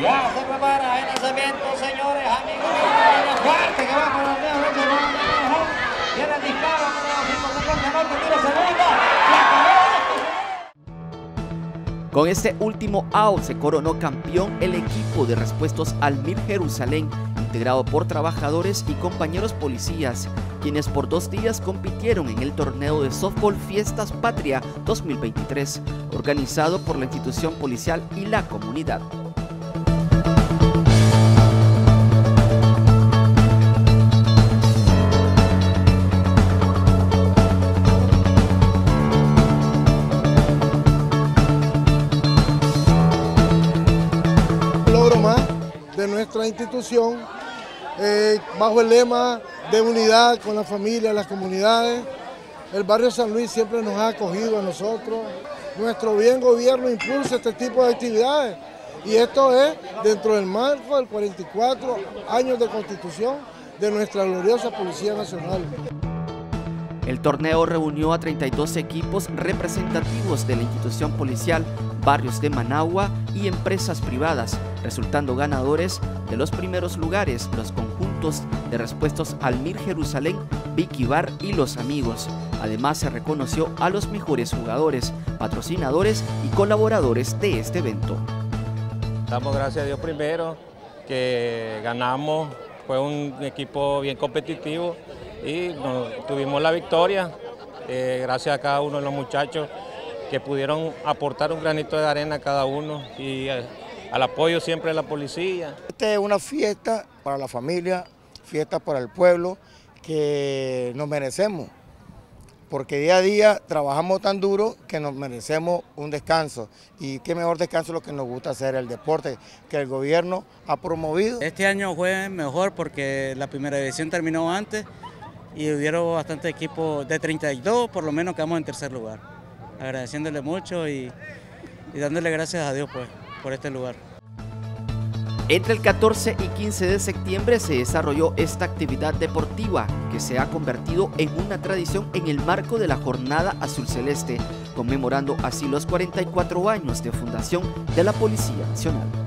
Ya se prepara el lanzamiento, señores, amigos. Que va. Con este último out se coronó campeón el equipo de respuestos Almir Jerusalén, integrado por trabajadores y compañeros policías, quienes por dos días compitieron en el torneo de softball Fiestas Patria 2023, organizado por la institución policial y la comunidad. Nuestra institución eh, bajo el lema de unidad con la familia, las comunidades. El barrio San Luis siempre nos ha acogido a nosotros. Nuestro bien gobierno impulsa este tipo de actividades y esto es dentro del marco del 44 años de constitución de nuestra gloriosa Policía Nacional. El torneo reunió a 32 equipos representativos de la institución policial, barrios de Managua y empresas privadas, resultando ganadores de los primeros lugares los conjuntos de respuestos Almir Jerusalén, Vicky Bar y Los Amigos. Además se reconoció a los mejores jugadores, patrocinadores y colaboradores de este evento. Damos gracias a Dios primero que ganamos, fue un equipo bien competitivo y tuvimos la victoria eh, gracias a cada uno de los muchachos que pudieron aportar un granito de arena a cada uno y eh, al apoyo siempre de la policía. Esta es una fiesta para la familia, fiesta para el pueblo que nos merecemos porque día a día trabajamos tan duro que nos merecemos un descanso. Y qué mejor descanso lo que nos gusta hacer, el deporte que el gobierno ha promovido. Este año fue mejor porque la primera división terminó antes y hubieron bastante equipos de 32, por lo menos quedamos en tercer lugar. Agradeciéndole mucho y, y dándole gracias a Dios pues, por este lugar. Entre el 14 y 15 de septiembre se desarrolló esta actividad deportiva que se ha convertido en una tradición en el marco de la Jornada Azul Celeste, conmemorando así los 44 años de fundación de la Policía Nacional.